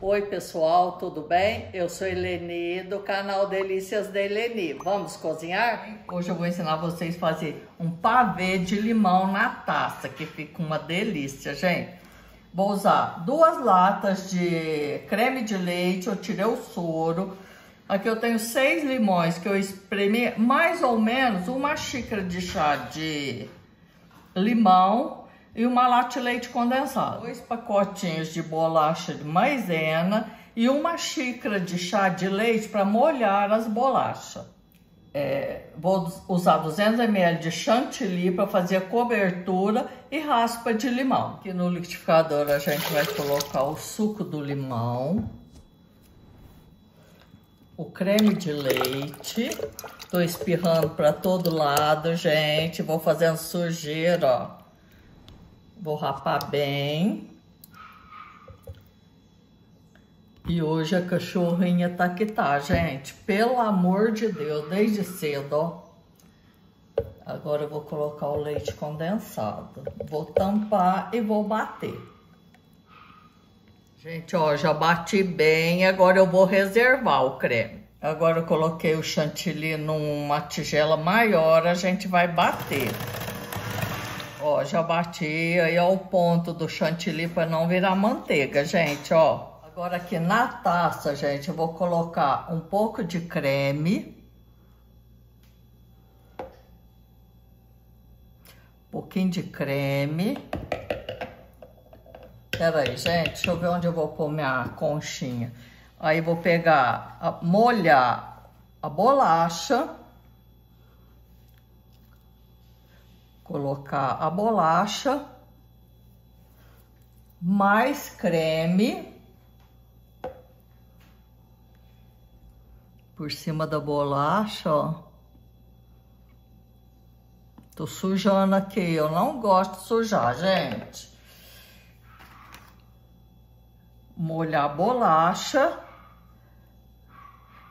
Oi pessoal, tudo bem? Eu sou Eleni do canal Delícias da Eleni. Vamos cozinhar? Hoje eu vou ensinar vocês a fazer um pavê de limão na taça, que fica uma delícia, gente. Vou usar duas latas de creme de leite, eu tirei o soro. Aqui eu tenho seis limões que eu espremi mais ou menos uma xícara de chá de limão e uma latte leite condensado. Dois pacotinhos de bolacha de maisena e uma xícara de chá de leite para molhar as bolachas. É, vou usar 200 ml de chantilly para fazer a cobertura e raspa de limão. Aqui no liquidificador a gente vai colocar o suco do limão, o creme de leite. Tô espirrando para todo lado, gente. Vou fazendo sujeira, ó. Vou rapar bem. E hoje a cachorrinha tá que tá, gente. Pelo amor de Deus, desde cedo, ó. Agora eu vou colocar o leite condensado. Vou tampar e vou bater. Gente, ó, já bati bem. Agora eu vou reservar o creme. Agora eu coloquei o chantilly numa tigela maior, a gente vai bater. Ó, já bati aí ó, o ponto do chantilly para não virar manteiga, gente, ó. Agora aqui na taça, gente, eu vou colocar um pouco de creme. Um pouquinho de creme. Pera aí, gente, deixa eu ver onde eu vou pôr minha conchinha. Aí vou pegar, molhar a bolacha. Colocar a bolacha, mais creme por cima da bolacha, ó. Tô sujando aqui, eu não gosto de sujar, gente. Molhar a bolacha.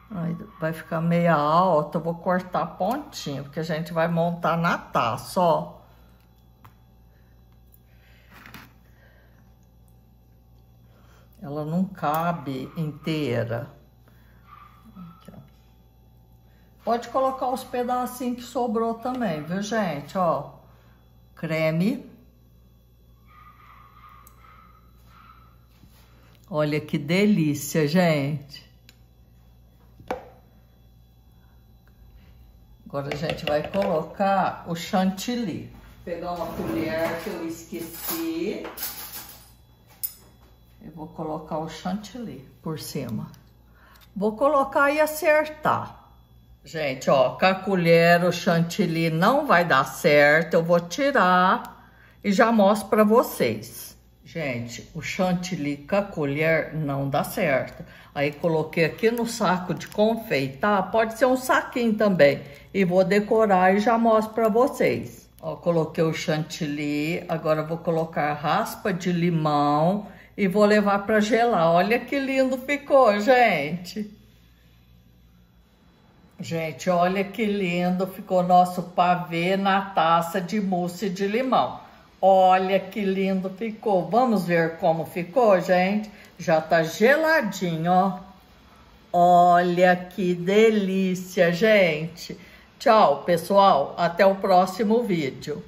Aí vai ficar meia alta, eu vou cortar pontinho, porque a gente vai montar na taça, ó. Ela não cabe inteira. Pode colocar os pedacinhos que sobrou também, viu, gente? Ó, creme. Olha que delícia, gente. Agora a gente vai colocar o chantilly. Vou pegar uma colher que eu esqueci. Eu vou colocar o chantilly por cima. Vou colocar e acertar. Gente, ó, com a colher o chantilly não vai dar certo. Eu vou tirar e já mostro pra vocês. Gente, o chantilly com a colher não dá certo. Aí coloquei aqui no saco de confeitar, pode ser um saquinho também. E vou decorar e já mostro pra vocês. Ó, coloquei o chantilly, agora vou colocar raspa de limão e vou levar pra gelar. Olha que lindo ficou, gente. Gente, olha que lindo ficou nosso pavê na taça de mousse de limão. Olha que lindo ficou. Vamos ver como ficou, gente? Já tá geladinho, ó. Olha que delícia, gente. Tchau, pessoal. Até o próximo vídeo.